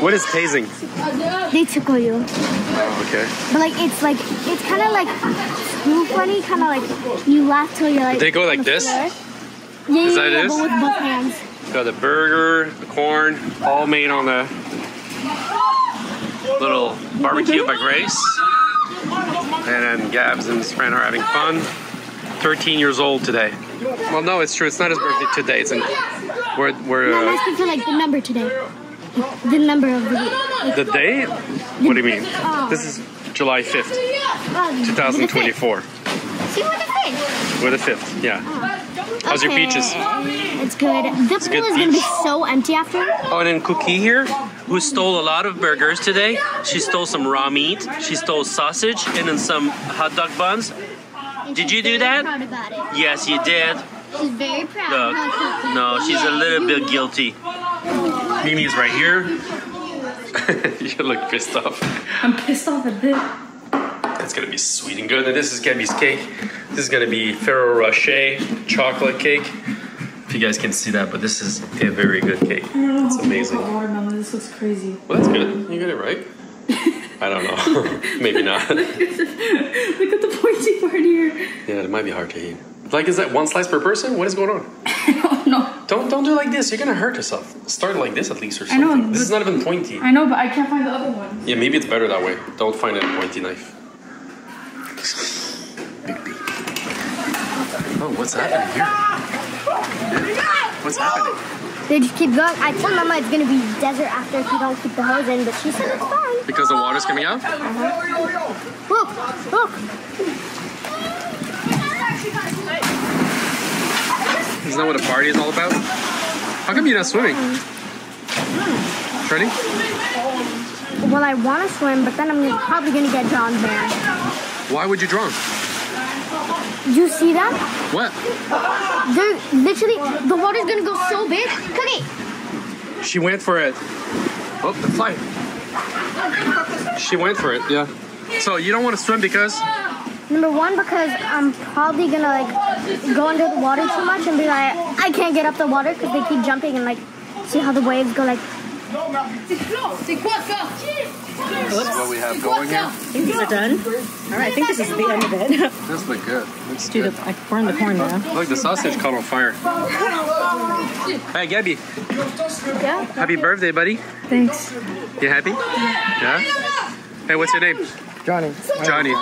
What is tasing? They tickle you. Oh, okay. But like it's like it's kind of like too funny, kind of like you laugh till you're like. They go like this? floor. Yeah, Is yeah, that yeah, it? but with both hands. Got the burger, the corn, all made on the little barbecue by Grace. And then Gabs and his friend are having fun. 13 years old today. Well, no, it's true. It's not his birthday today. It's in, we're, we're No, I'm uh, asking for like the number today. The number of the like, the day. What do you mean? This is July 5th, uh, 2024. See what the fish? We're the 5th. Yeah. How's your peaches? It's good. The pool good is gonna be so empty after. Oh, and then Cookie here, who stole a lot of burgers today. She stole some raw meat. She stole sausage and then some hot dog buns. And Did you do that? Proud about it. Yes, you did. She's very proud. Look, huh, no, she's a little bit will. Guilty. Mimi's right here. you look pissed off. I'm pissed off a bit. It's gonna be sweet and good. And this is Gabby's cake. This is gonna be Ferrero Rocher chocolate cake. If you guys can see that, but this is a very good cake. It's amazing. Watermelon, this looks crazy. Well, that's good. You got it right. I don't know. Maybe not. Look at the pointy part here. Yeah, it might be hard to eat. Like, is that one slice per person? What is going on? No. Don't don't do it like this. You're gonna hurt yourself. Start like this at least or something. I know, something. This is not even pointy. I know, but I can't find the other one. Yeah, maybe it's better that way. Don't find a pointy knife. Big B. Oh, what's happening here? What's happening? They just keep going. I told Mama it's gonna be desert after if you don't keep the hose in, but she said it's fine. Because the water's coming out? Look, look. Isn't that what a party is all about? How come you're not swimming? Ready? Well, I want to swim, but then I'm gonna, probably gonna get John's man. Why would you drown? You see that? What? They're literally the water's gonna go so big. Cookie. She went for it. Oh, the fly. She went for it, yeah. So you don't want to swim because Number one, because I'm probably gonna like go under the water too much and be like, I can't get up the water because they keep jumping and like, see how the waves go like. that's what we have going here. I think these are done. All right, I think this is the end of it. This look good. Looks Do good. the, I burned the corn now. Look, the sausage caught on fire. Hey, Gabby. Yeah. Happy birthday, buddy. Thanks. You happy? Yeah? Hey, what's your name? Johnny. Johnny.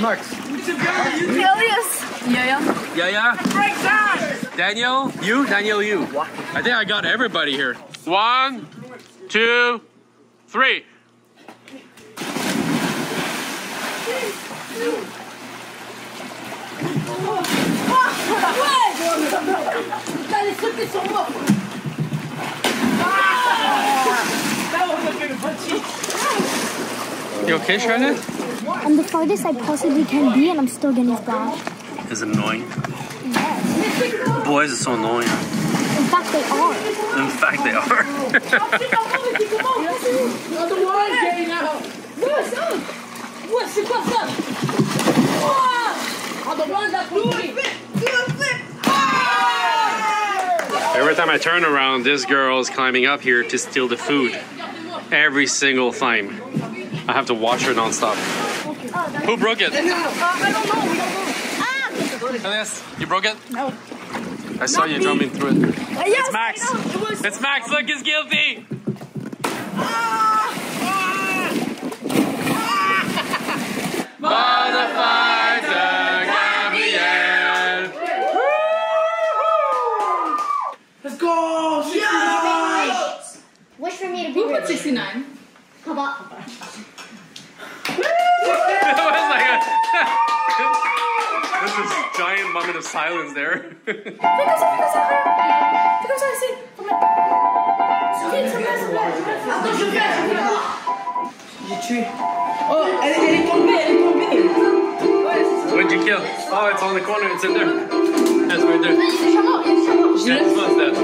Max. Yeah, yeah. Daniel, you? Daniel, you. I think I got everybody here. One, two, three. You okay, Charlotte? I'm the farthest I possibly can be, and I'm still getting splashed. Is it annoying? Yes. Boys are so annoying. In fact, they are. In fact, they are. Every time I turn around, this girl is climbing up here to steal the food. Every single time. I have to watch her nonstop. Who broke it? Uh, ah! Elias, you broke it? No. I saw you jumping through it. Uh, yes, It's Max. It was- It's Max. Look, he's guilty. Motherfucker, Gabrielle. Let's go! 69! Wish for me to be Who put 69? Come on. That was a. this is giant moment of silence there. Oh, elle, elle est tombée, elle est tombée! What'd you kill? Oh, it's on the corner. It's in there. That's right there. Yeah, one's dead.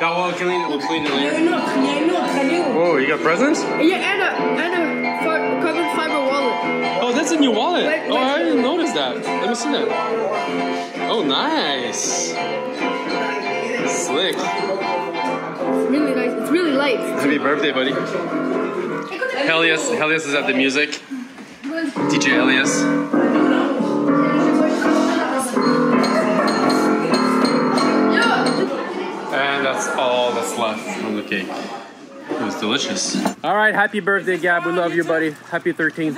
Yeah, well, clean it. We'll clean it Il y a later. une autre, il y a une autre, elle est où? Whoa, you got presents? Yeah, and a and a fi- carbon fiber in your wallet. Wait, Oh. I didn't notice that. Let me see that. Oh, nice. Slick. It's really nice. It's really light. Happy birthday, buddy. Elias, Elias is at the music. DJ Elias. And that's all that's left from the cake. It was delicious. All right, happy birthday, Gab. We love you, buddy. Happy 13th.